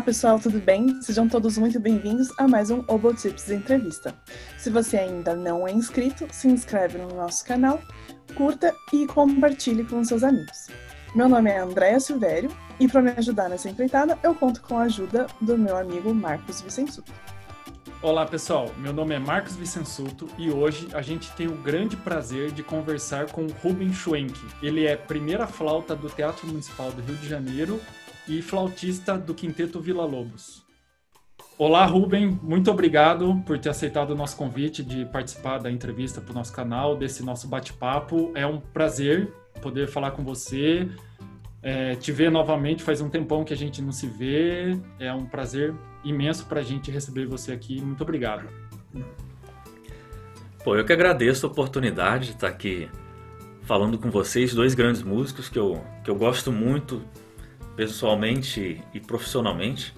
Olá pessoal, tudo bem? Sejam todos muito bem-vindos a mais um Obotips Entrevista. Se você ainda não é inscrito, se inscreve no nosso canal, curta e compartilhe com seus amigos. Meu nome é Andréa Silvério e para me ajudar nessa empreitada, eu conto com a ajuda do meu amigo Marcos Vicensuto. Olá pessoal, meu nome é Marcos Vicensuto e hoje a gente tem o grande prazer de conversar com Ruben Schwenk. Ele é primeira flauta do Teatro Municipal do Rio de Janeiro e flautista do Quinteto Vila Lobos. Olá, Ruben, muito obrigado por ter aceitado o nosso convite de participar da entrevista para o nosso canal, desse nosso bate-papo. É um prazer poder falar com você, é, te ver novamente. Faz um tempão que a gente não se vê. É um prazer imenso para a gente receber você aqui. Muito obrigado. Pô, eu que agradeço a oportunidade de estar aqui falando com vocês, dois grandes músicos que eu, que eu gosto muito pessoalmente e profissionalmente.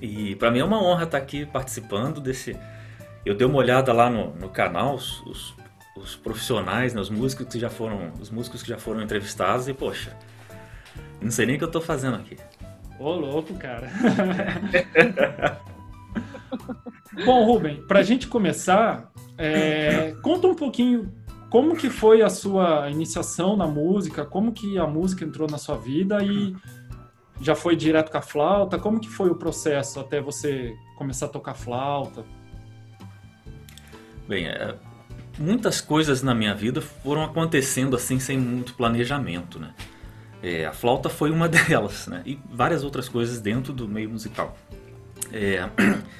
E para mim é uma honra estar aqui participando desse. Eu dei uma olhada lá no, no canal, os, os, os profissionais, né, os músicos que já foram, os músicos que já foram entrevistados e poxa, não sei nem o que eu tô fazendo aqui. Ô, louco, cara. Bom, Ruben, pra gente começar, é, conta um pouquinho como que foi a sua iniciação na música, como que a música entrou na sua vida e já foi direto com a flauta? Como que foi o processo até você começar a tocar flauta? Bem, é, muitas coisas na minha vida foram acontecendo assim sem muito planejamento, né? É, a flauta foi uma delas, né? E várias outras coisas dentro do meio musical. É,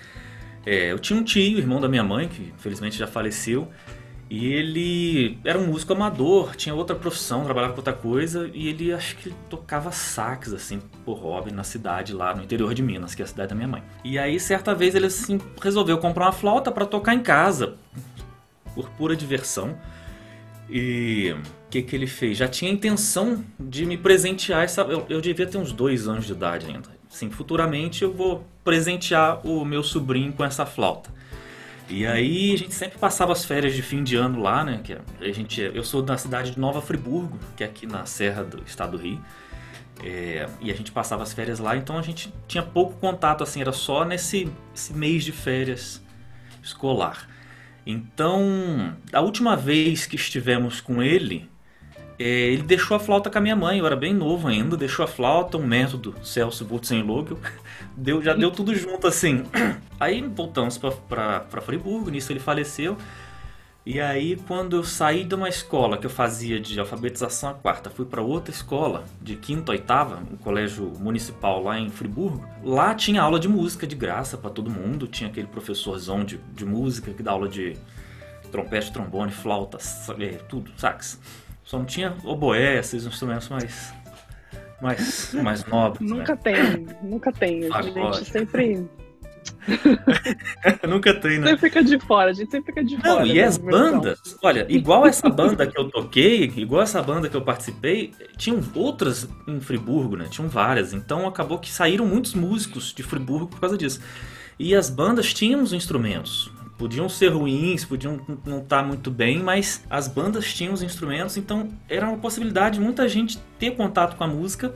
é, eu tinha um tio, irmão da minha mãe, que infelizmente já faleceu, e ele era um músico amador, tinha outra profissão, trabalhava com outra coisa, e ele acho que tocava sax, assim, por hobby na cidade lá no interior de Minas, que é a cidade da minha mãe. E aí, certa vez, ele assim, resolveu comprar uma flauta para tocar em casa, por pura diversão. E o que, que ele fez? Já tinha a intenção de me presentear essa. Eu, eu devia ter uns dois anos de idade ainda. Sim, futuramente eu vou presentear o meu sobrinho com essa flauta. E aí a gente sempre passava as férias de fim de ano lá, né? Que a gente, eu sou da cidade de Nova Friburgo, que é aqui na serra do estado do Rio. É, e a gente passava as férias lá, então a gente tinha pouco contato, assim, era só nesse mês de férias escolar. Então, a última vez que estivemos com ele, é, ele deixou a flauta com a minha mãe, eu era bem novo ainda, deixou a flauta, um método Celso Butzenlogel, deu, já deu tudo junto assim. Aí voltamos para Friburgo, nisso ele faleceu. E aí, quando eu saí de uma escola que eu fazia de alfabetização a quarta, fui para outra escola, de quinta a oitava, um colégio municipal lá em Friburgo, lá tinha aula de música de graça para todo mundo, tinha aquele professorzão de, de música que dá aula de trompete, trombone, flauta, é, tudo, sax. Só não tinha oboé, esses instrumentos mais mais, mais nobres. Nunca né? tem, nunca tem. A gente sempre Nunca tem, né? Sempre fica de fora, a gente sempre fica de Não, fora. E né, as bandas, olha, igual essa banda que eu toquei, igual essa banda que eu participei, tinham outras em Friburgo, né? Tinham várias. Então acabou que saíram muitos músicos de Friburgo por causa disso. E as bandas tinham os instrumentos. Podiam ser ruins, podiam não estar muito bem, mas as bandas tinham os instrumentos, então era uma possibilidade de muita gente ter contato com a música,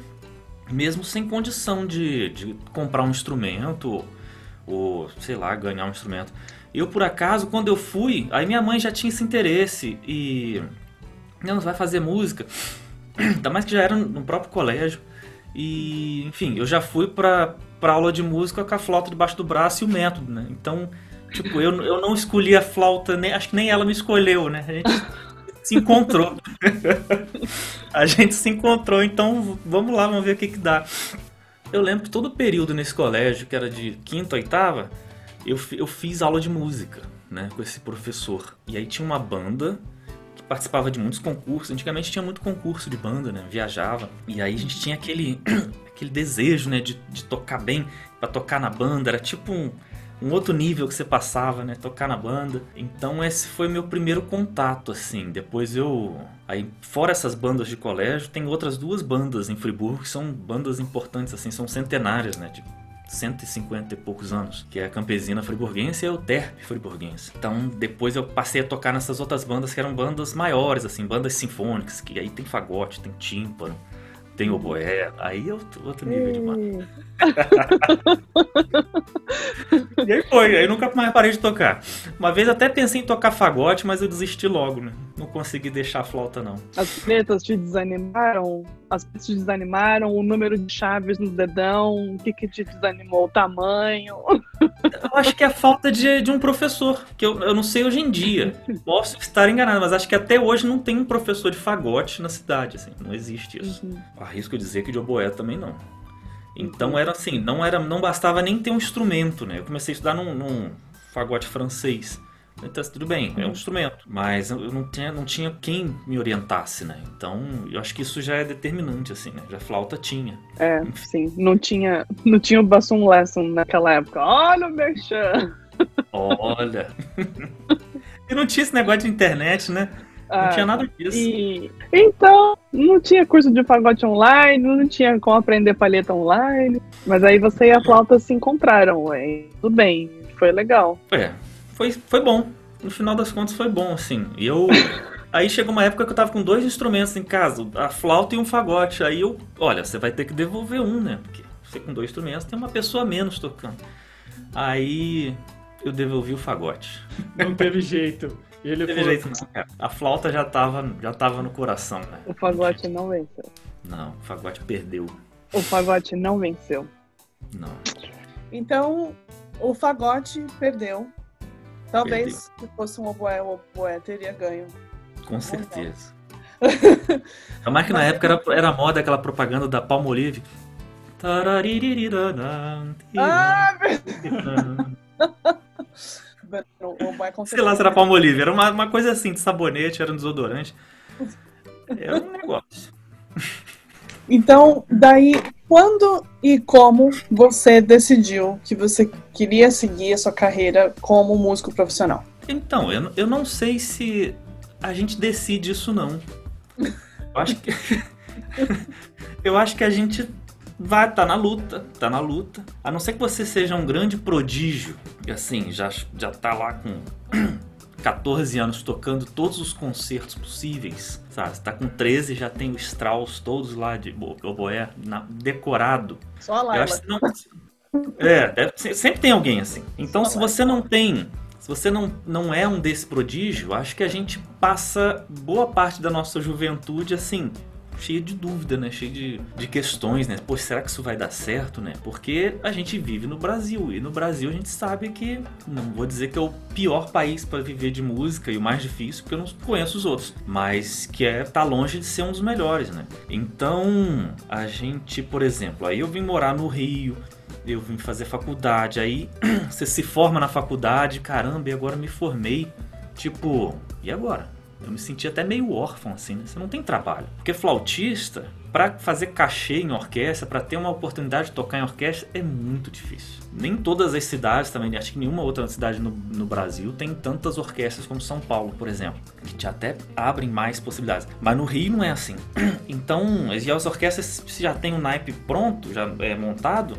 mesmo sem condição de, de comprar um instrumento ou sei lá, ganhar um instrumento. Eu por acaso, quando eu fui, aí minha mãe já tinha esse interesse e não, vai fazer música. Ainda mais que já era no próprio colégio. E, enfim, eu já fui pra, pra aula de música com a flauta debaixo do braço e o método, né? Então, tipo, eu, eu não escolhi a flauta, nem, acho que nem ela me escolheu, né? A gente se encontrou. a gente se encontrou, então vamos lá, vamos ver o que que dá. Eu lembro que todo período nesse colégio, que era de quinta, oitava, eu, eu fiz aula de música, né, com esse professor. E aí tinha uma banda que participava de muitos concursos. Antigamente tinha muito concurso de banda, né, viajava. E aí a gente tinha aquele, aquele desejo, né, de, de tocar bem, para tocar na banda. Era tipo um um outro nível que você passava, né? Tocar na banda. Então esse foi meu primeiro contato, assim. Depois eu. Aí, fora essas bandas de colégio, tem outras duas bandas em Friburgo que são bandas importantes, assim, são centenárias, né? De 150 e poucos anos, que é a Campesina Friburguense e a Euterpe Friburguense. Então, depois eu passei a tocar nessas outras bandas que eram bandas maiores, assim, bandas sinfônicas, que aí tem fagote, tem tímpano, tem oboé, aí é outro, outro nível de mano. e aí foi, aí nunca mais parei de tocar. Uma vez até pensei em tocar fagote, mas eu desisti logo, né? Não consegui deixar a flauta, não. As letras te desanimaram? As letras te desanimaram? O número de chaves no dedão? O que, que te desanimou? O tamanho? Eu acho que é a falta de, de um professor, que eu, eu não sei hoje em dia. Posso estar enganado, mas acho que até hoje não tem um professor de fagote na cidade, assim. Não existe isso. Uhum. Arrisco dizer que de oboé também não. Então era assim, não era, não bastava nem ter um instrumento, né? Eu comecei a estudar num, num fagote francês. Então, tudo bem, é um instrumento, mas eu não tinha, não tinha quem me orientasse, né? Então, eu acho que isso já é determinante, assim, né? Já flauta tinha. É, sim. Não tinha, não tinha o Basson Lesson naquela época. Olha o Merchan! Olha! e não tinha esse negócio de internet, né? Não ah, tinha nada disso. E... Então, não tinha curso de fagote online, não tinha como aprender palheta online. Mas aí você e a flauta se encontraram, ué. Tudo bem, foi legal. É, foi, foi bom. No final das contas foi bom, assim. E eu. Aí chegou uma época que eu tava com dois instrumentos em casa, a flauta e um fagote. Aí eu, olha, você vai ter que devolver um, né? Porque você com dois instrumentos tem uma pessoa menos tocando. Aí eu devolvi o fagote. Não teve jeito. Ele teve jeito não, cara. A flauta já tava, já tava no coração, né? O fagote não venceu. Não, o fagote perdeu. O fagote não venceu. Não. Então, o fagote perdeu. Talvez perdeu. se fosse um oboé, o oboé teria ganho. Com certeza. Mais que na época era, era moda aquela propaganda da Palmolive. Ah, Sei lá se era Palmolive, era uma, uma coisa assim, de sabonete, era um desodorante. Era um negócio. Então, daí, quando e como você decidiu que você queria seguir a sua carreira como músico profissional? Então, eu, eu não sei se a gente decide isso, não. Eu acho que. eu acho que a gente vai tá na luta, tá na luta. A não ser que você seja um grande prodígio, e assim, já, já tá lá com 14 anos tocando todos os concertos possíveis, sabe? Você tá com 13 já tem o Strauss todos lá de oboé decorado. Só a Laila. Não... É, deve... sempre tem alguém assim. Então, Só se você não tem se você não, não é um desse prodígio, acho que a gente passa boa parte da nossa juventude assim, cheio de dúvida, né? Cheio de, de questões, né? Pô, será que isso vai dar certo, né? Porque a gente vive no Brasil e no Brasil a gente sabe que não vou dizer que é o pior país para viver de música e o mais difícil, porque eu não conheço os outros, mas que é tá longe de ser um dos melhores, né? Então, a gente, por exemplo, aí eu vim morar no Rio, eu vim fazer faculdade, aí você se forma na faculdade, caramba, e agora me formei. Tipo, e agora? Eu me senti até meio órfão, assim, né? Você não tem trabalho. Porque flautista, para fazer cachê em orquestra, para ter uma oportunidade de tocar em orquestra, é muito difícil. Nem todas as cidades também, acho que nenhuma outra cidade no, no Brasil tem tantas orquestras como São Paulo, por exemplo, que te até abrem mais possibilidades. Mas no Rio não é assim. Então, as orquestras, se já tem um naipe pronto, já é montado,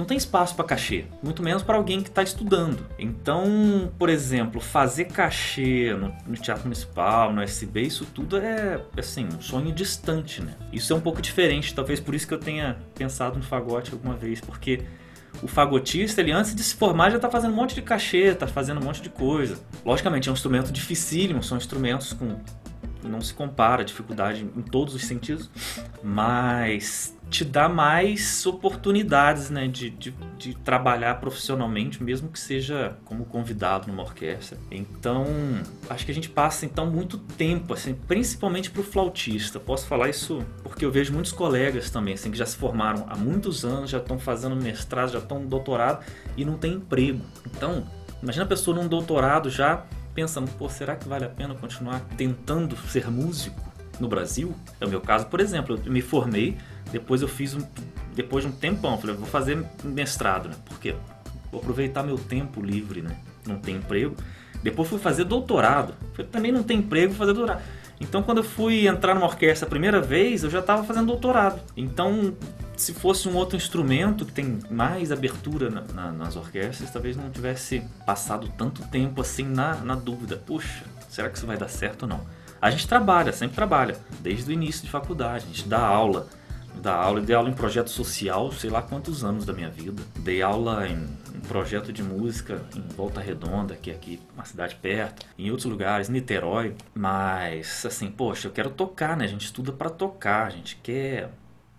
não tem espaço para cachê, muito menos para alguém que está estudando. Então, por exemplo, fazer cachê no, no, Teatro Municipal, no SB, isso tudo é assim um sonho distante, né? Isso é um pouco diferente, talvez por isso que eu tenha pensado no fagote alguma vez, porque o fagotista, ele antes de se formar já está fazendo um monte de cachê, está fazendo um monte de coisa. Logicamente é um instrumento dificílimo, são instrumentos com não se compara dificuldade em todos os sentidos, mas te dá mais oportunidades né, de, de, de, trabalhar profissionalmente, mesmo que seja como convidado numa orquestra. Então, acho que a gente passa então muito tempo, assim, principalmente para o flautista. Posso falar isso porque eu vejo muitos colegas também, assim, que já se formaram há muitos anos, já estão fazendo mestrado, já estão doutorado e não tem emprego. Então, imagina a pessoa num doutorado já pensando, pô, será que vale a pena continuar tentando ser músico no Brasil? É o meu caso, por exemplo, eu me formei depois eu fiz um. Depois de um tempão, falei, vou fazer mestrado, né? Porque vou aproveitar meu tempo livre, né? Não tem emprego. Depois fui fazer doutorado. Falei, também não tem emprego, vou fazer doutorado. Então, quando eu fui entrar numa orquestra a primeira vez, eu já estava fazendo doutorado. Então, se fosse um outro instrumento que tem mais abertura na, na, nas orquestras, talvez não tivesse passado tanto tempo assim na, na dúvida. Puxa, será que isso vai dar certo ou não? A gente trabalha, sempre trabalha, desde o início de faculdade, a gente dá aula dar aula. Dei aula em projeto social, sei lá quantos anos da minha vida. Dei aula em um projeto de música em Volta Redonda, que é aqui uma cidade perto, em outros lugares, Niterói. Mas, assim, poxa, eu quero tocar, né? A gente estuda para tocar, a gente quer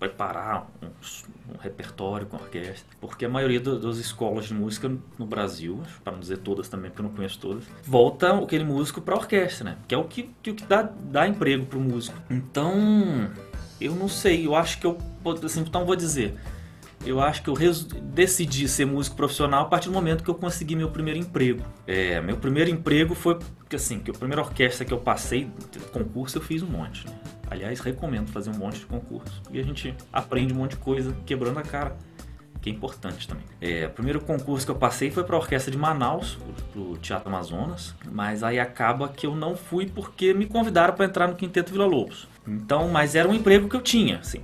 preparar um, um, repertório com orquestra, porque a maioria do, das escolas de música no Brasil, para não dizer todas também, porque eu não conheço todas, volta aquele músico para orquestra, né? Que é o que, que, que dá, dá emprego para o músico. Então, eu não sei, eu acho que eu, assim, então vou dizer, eu acho que eu decidi ser músico profissional a partir do momento que eu consegui meu primeiro emprego. É, meu primeiro emprego foi assim, que a primeira orquestra que eu passei, concurso eu fiz um monte. Né? Aliás, recomendo fazer um monte de concurso e a gente aprende um monte de coisa quebrando a cara, que é importante também. É, o primeiro concurso que eu passei foi para a orquestra de Manaus, para o Teatro Amazonas, mas aí acaba que eu não fui porque me convidaram para entrar no Quinteto Vila Lobos. Então, mas era um emprego que eu tinha, assim,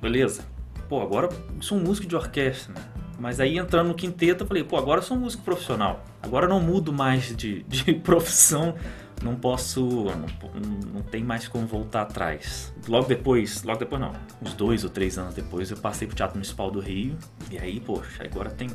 beleza, pô, agora sou um músico de orquestra, né? Mas aí entrando no quinteto, eu falei, pô, agora sou um músico profissional. Agora não mudo mais de, de profissão, não posso, não, não tem mais como voltar atrás. Logo depois, logo depois não, uns dois ou três anos depois, eu passei pro Teatro Municipal do Rio. E aí, poxa, agora tem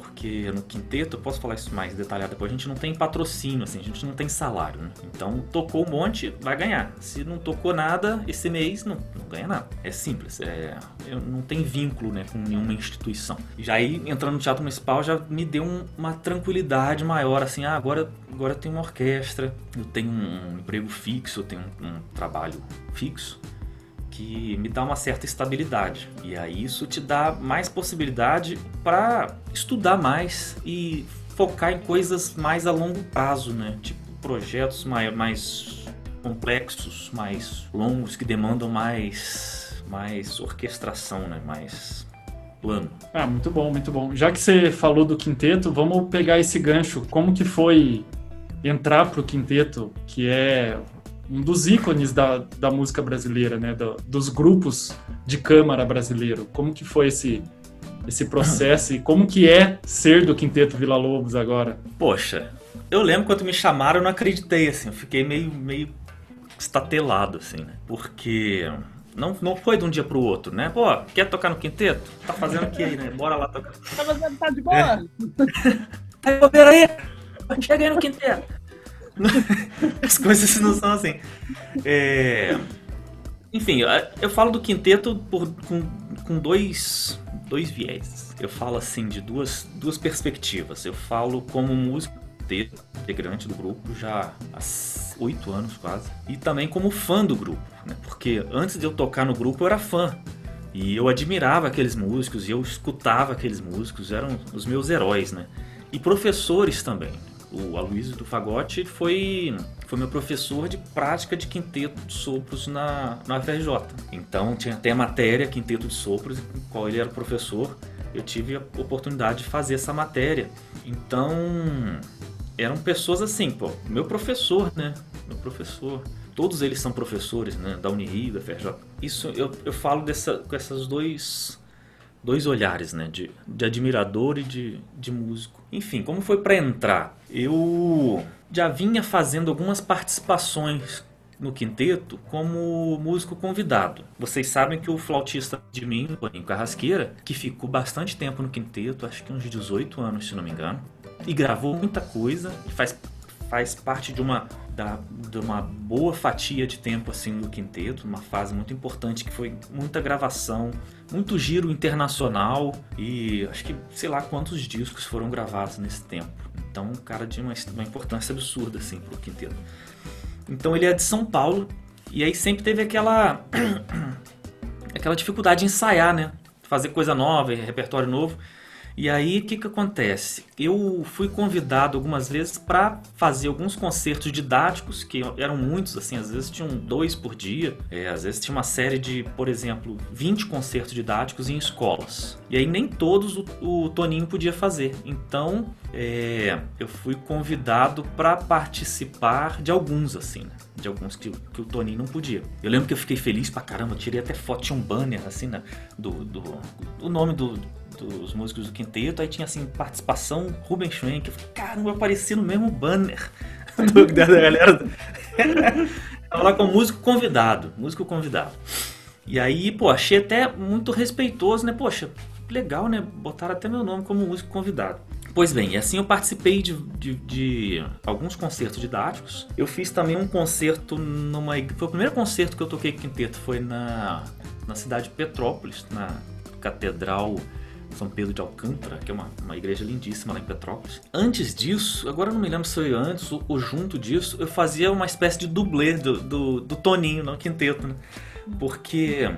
porque no quinteto, eu posso falar isso mais detalhado depois, a gente não tem patrocínio, assim, a gente não tem salário, né? Então, tocou um monte, vai ganhar. Se não tocou nada, esse mês não, não ganha nada. É simples, é, eu não tem vínculo né, com nenhuma instituição. Já aí, entrando no Teatro Municipal, já me deu um, uma tranquilidade maior, assim, ah, agora, agora eu tenho uma orquestra, eu tenho um emprego fixo, eu tenho um, um trabalho fixo que me dá uma certa estabilidade. E aí isso te dá mais possibilidade para estudar mais e focar em coisas mais a longo prazo, né? Tipo projetos mais, mais complexos, mais longos que demandam mais mais orquestração, né? Mais plano. Ah, muito bom, muito bom. Já que você falou do quinteto, vamos pegar esse gancho. Como que foi entrar pro quinteto, que é um dos ícones da, da música brasileira, né? Do, dos grupos de câmara brasileiro. Como que foi esse, esse processo e como que é ser do Quinteto Vila Lobos agora? Poxa, eu lembro quando me chamaram, eu não acreditei, assim. Eu fiquei meio, meio estatelado, assim, né? Porque não, não foi de um dia pro outro, né? Pô, quer tocar no quinteto? Tá fazendo o que aí, né? Bora lá tocar. Tá fazendo, tá de boa? É. tá bobeira aí? Chega aí no quinteto. As coisas não são assim. É... Enfim, eu falo do quinteto por, com, com dois, dois viés. Eu falo assim de duas, duas perspectivas. Eu falo como músico integrante do grupo já há oito anos quase. E também como fã do grupo, né? Porque antes de eu tocar no grupo eu era fã. E eu admirava aqueles músicos e eu escutava aqueles músicos, eram os meus heróis, né? E professores também o Aloysio do Fagote foi, foi meu professor de prática de quinteto de sopros na, na FRJ. Então tinha até a matéria Quinteto de Sopros, em qual ele era professor. Eu tive a oportunidade de fazer essa matéria. Então eram pessoas assim, pô, meu professor, né? Meu professor. Todos eles são professores, né? Da Unirio, da FRJ. Isso eu, eu falo dessa, com essas dois dois olhares, né? De, de admirador e de, de músico. Enfim, como foi para entrar? Eu já vinha fazendo algumas participações no quinteto como músico convidado. Vocês sabem que o flautista de mim, o Carrasqueira, que ficou bastante tempo no quinteto, acho que uns 18 anos, se não me engano, e gravou muita coisa, e faz, faz parte de uma da, de uma boa fatia de tempo assim no quinteto, uma fase muito importante que foi muita gravação, muito giro internacional e acho que sei lá quantos discos foram gravados nesse tempo. Então, um cara de uma, uma importância absurda assim pro quinteto. Então ele é de São Paulo e aí sempre teve aquela aquela dificuldade de ensaiar, né? Fazer coisa nova, repertório novo. E aí, o que, que acontece? Eu fui convidado algumas vezes para fazer alguns concertos didáticos, que eram muitos, assim, às vezes tinham dois por dia, é, às vezes tinha uma série de, por exemplo, 20 concertos didáticos em escolas. E aí nem todos o, o Toninho podia fazer. Então, é, eu fui convidado para participar de alguns, assim, né? de alguns que, que, o Toninho não podia. Eu lembro que eu fiquei feliz pra caramba, tirei até foto, tinha um banner assim, né, do, do, do nome do, dos músicos do quinteto, aí tinha assim, participação Ruben Schwenk. Falei, caramba, eu apareci no mesmo banner do, da galera. Tava lá com músico convidado, músico convidado. E aí, pô, achei até muito respeitoso, né? Poxa, legal, né? Botaram até meu nome como músico convidado. Pois bem, e assim eu participei de, de, de, alguns concertos didáticos. Eu fiz também um concerto numa. Foi o primeiro concerto que eu toquei quinteto, foi na, na cidade de Petrópolis, na Catedral São Pedro de Alcântara, que é uma, uma igreja lindíssima lá em Petrópolis. Antes disso, agora não me lembro se foi antes ou, ou junto disso, eu fazia uma espécie de dublê do, do, do Toninho no quinteto, né? Porque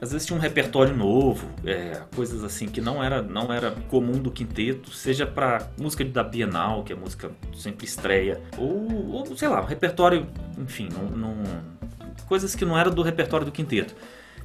às vezes tinha um repertório novo, é, coisas assim que não era, não era comum do quinteto, seja para música da Bienal, que é música sempre estreia, ou, ou sei lá, um repertório, enfim, não, não, coisas que não era do repertório do quinteto.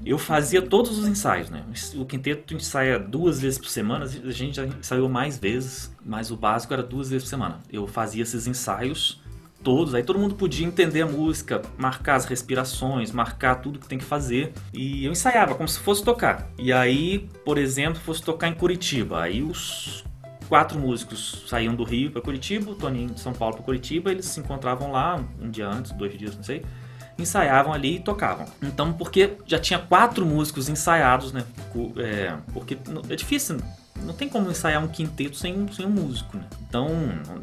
Eu fazia todos os ensaios, né? O quinteto ensaia duas vezes por semana, a gente já ensaiou mais vezes, mas o básico era duas vezes por semana. Eu fazia esses ensaios todos, aí todo mundo podia entender a música, marcar as respirações, marcar tudo que tem que fazer. E eu ensaiava como se fosse tocar. E aí, por exemplo, fosse tocar em Curitiba. Aí os quatro músicos saíam do Rio para Curitiba, o Toninho de São Paulo para Curitiba, eles se encontravam lá um dia antes, dois dias, não sei. Ensaiavam ali e tocavam. Então, porque já tinha quatro músicos ensaiados, né? É, porque é difícil, não tem como ensaiar um quinteto sem, sem um músico, né? Então,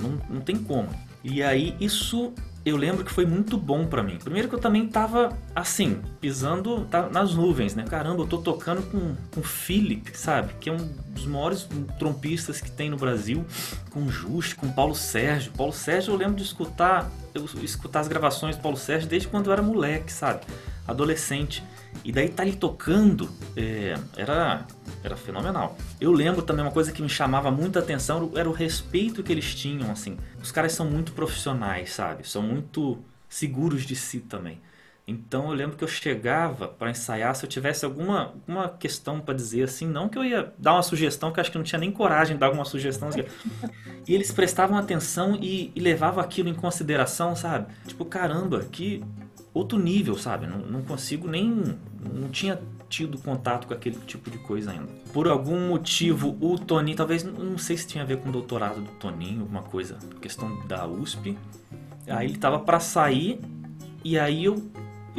não, não tem como. E aí isso eu lembro que foi muito bom para mim. Primeiro que eu também tava assim, pisando nas nuvens, né? Caramba, eu tô tocando com, com Philip, sabe? Que é um dos maiores trompistas que tem no Brasil, com Just, com Paulo Sérgio. Paulo Sérgio eu lembro de escutar, eu escutar as gravações do Paulo Sérgio desde quando eu era moleque, sabe? Adolescente. E daí tá ali tocando, é, era, era fenomenal. Eu lembro também uma coisa que me chamava muita atenção, era o respeito que eles tinham, assim. Os caras são muito profissionais, sabe? São muito seguros de si também. Então eu lembro que eu chegava para ensaiar, se eu tivesse alguma, alguma questão para dizer assim, não que eu ia dar uma sugestão, que eu acho que não tinha nem coragem de dar alguma sugestão. Assim, e eles prestavam atenção e, e levavam aquilo em consideração, sabe? Tipo, caramba, que outro nível, sabe? Não, não consigo nem. Não tinha tido contato com aquele tipo de coisa ainda. Por algum motivo, o Toninho, talvez, não sei se tinha a ver com o doutorado do Toninho, alguma coisa, questão da USP. Aí ele tava para sair, e aí eu,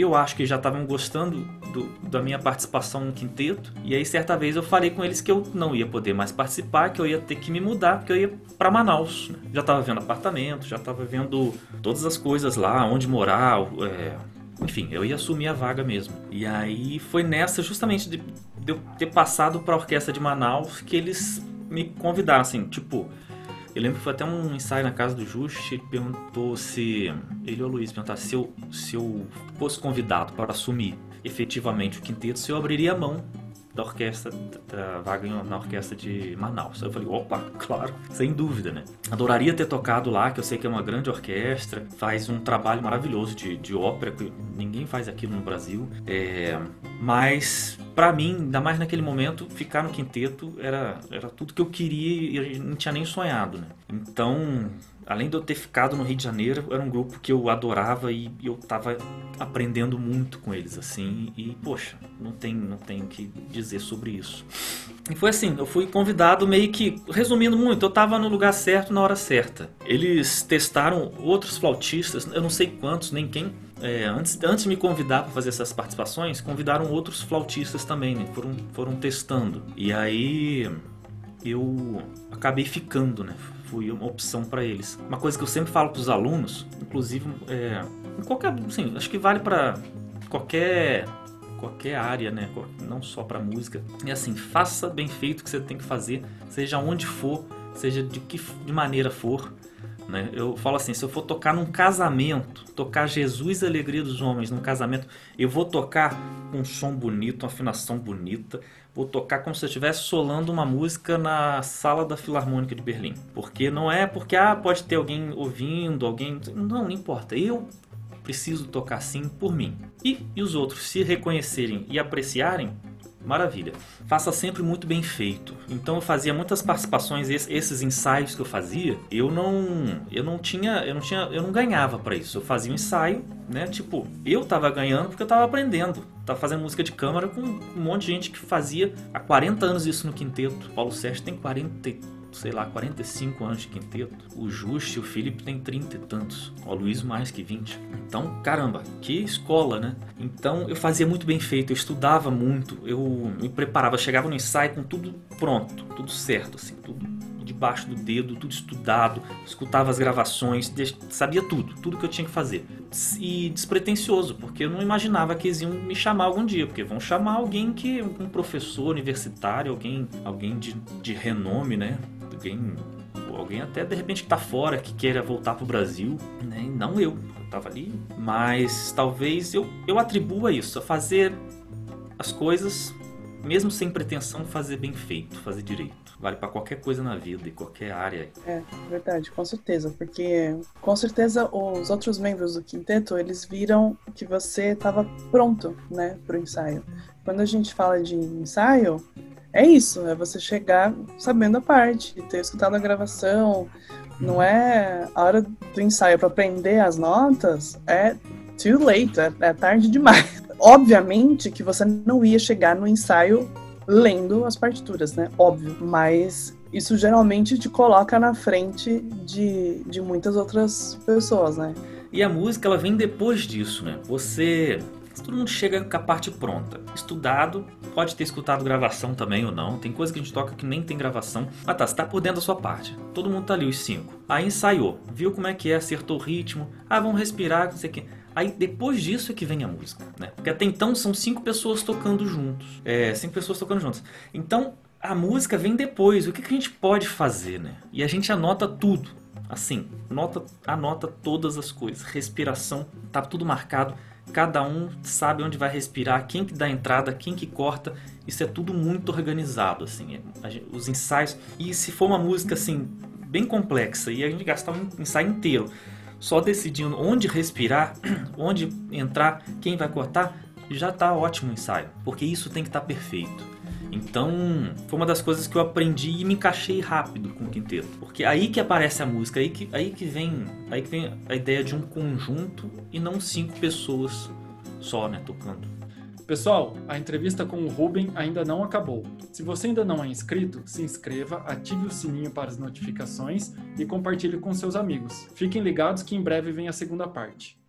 eu acho que já estavam gostando do, da minha participação no quinteto. E aí, certa vez, eu falei com eles que eu não ia poder mais participar, que eu ia ter que me mudar, porque eu ia para Manaus. Né? Já estava vendo apartamento, já estava vendo todas as coisas lá, onde morar, é, enfim, eu ia assumir a vaga mesmo. E aí foi nessa, justamente, de, de eu ter passado para a orquestra de Manaus, que eles me convidaram, assim, tipo. Eu lembro que foi até um ensaio na casa do Just, ele perguntou se. Ele ou o Luiz perguntaram se eu, se eu fosse convidado para assumir efetivamente o quinteto, se eu abriria a mão da orquestra, da vaga na orquestra de Manaus. Eu falei, opa, claro, sem dúvida, né? Adoraria ter tocado lá, que eu sei que é uma grande orquestra, faz um trabalho maravilhoso de, de ópera, que ninguém faz aquilo no Brasil. É, mas, para mim, ainda mais naquele momento, ficar no quinteto era, era tudo que eu queria e não tinha nem sonhado, né? Então, além de eu ter ficado no Rio de Janeiro, era um grupo que eu adorava e eu tava aprendendo muito com eles, assim, e poxa, não tem, não tenho que dizer sobre isso. E foi assim, eu fui convidado meio que, resumindo muito, eu tava no lugar certo na hora certa. Eles testaram outros flautistas, eu não sei quantos, nem quem, é, antes, antes de me convidar para fazer essas participações, convidaram outros flautistas também, né? Foram, foram testando. E aí eu acabei ficando, né? Uma opção para eles. Uma coisa que eu sempre falo para os alunos, inclusive, é, em qualquer, assim, acho que vale para qualquer qualquer área, né? Não só para música. E assim, faça bem feito o que você tem que fazer, seja onde for, seja de que de maneira for. Né? Eu falo assim, se eu for tocar num casamento, tocar Jesus e Alegria dos Homens num casamento, eu vou tocar com um som bonito, uma afinação bonita, vou tocar como se eu estivesse solando uma música na sala da Filarmônica de Berlim. Porque não é porque ah, pode ter alguém ouvindo, alguém. Não, não importa. Eu preciso tocar assim por mim. E, e os outros se reconhecerem e apreciarem, Maravilha. Faça sempre muito bem feito. Então eu fazia muitas participações, esses ensaios que eu fazia, eu não, eu não tinha, eu não tinha, eu não ganhava para isso. Eu fazia um ensaio, né? Tipo, eu tava ganhando porque eu tava aprendendo. Tava fazendo música de câmara com um monte de gente que fazia há 40 anos isso no quinteto. Paulo Sérgio tem 40 sei lá, 45 anos de quinteto. O Juste e o Felipe tem 30 e tantos. O Luiz mais que 20. Então, caramba, que escola, né? Então eu fazia muito bem feito, eu estudava muito, eu me preparava, chegava no ensaio com tudo pronto, tudo certo, assim, tudo debaixo do dedo, tudo estudado, escutava as gravações, sabia tudo, tudo que eu tinha que fazer. E despretensioso, porque eu não imaginava que eles iam me chamar algum dia, porque vão chamar alguém que um professor universitário, alguém, alguém de, de renome, né? Alguém alguém até de repente que tá fora, que queira voltar pro Brasil, né? Não eu, eu tava ali, mas talvez eu, eu atribua isso, a fazer as coisas mesmo sem pretensão fazer bem feito, fazer direito. Vale para qualquer coisa na vida e qualquer área. É, verdade, com certeza, porque com certeza os outros membros do quinteto, eles viram que você estava pronto, né, pro ensaio. Quando a gente fala de ensaio, é isso, é você chegar sabendo a parte, ter escutado a gravação. Não é a hora do ensaio para aprender as notas, é too late, é, é tarde demais. Obviamente que você não ia chegar no ensaio lendo as partituras, né? Óbvio. Mas isso geralmente te coloca na frente de, de muitas outras pessoas, né? E a música, ela vem depois disso, né? Você todo mundo chega com a parte pronta. Estudado, pode ter escutado gravação também ou não. Tem coisa que a gente toca que nem tem gravação. Ah tá, você tá por dentro da sua parte. Todo mundo tá ali, os cinco. Aí ensaiou, viu como é que é, acertou o ritmo. Ah, vamos respirar, não sei o que. Aí depois disso é que vem a música, né? Porque até então são cinco pessoas tocando juntos. É, cinco pessoas tocando juntos. Então a música vem depois. O que, que a gente pode fazer, né? E a gente anota tudo. Assim, nota, anota todas as coisas. Respiração, tá tudo marcado. Cada um sabe onde vai respirar, quem que dá entrada, quem que corta. Isso é tudo muito organizado, assim. Os ensaios. E se for uma música assim bem complexa e a gente gastar um ensaio inteiro só decidindo onde respirar, onde entrar, quem vai cortar, já está ótimo o ensaio, porque isso tem que estar tá perfeito. Então, foi uma das coisas que eu aprendi e me encaixei rápido com o quinteto, porque aí que aparece a música, aí que, aí que vem, aí que vem a ideia de um conjunto e não cinco pessoas só, né, tocando. Pessoal, a entrevista com o Ruben ainda não acabou. Se você ainda não é inscrito, se inscreva, ative o sininho para as notificações e compartilhe com seus amigos. Fiquem ligados que em breve vem a segunda parte.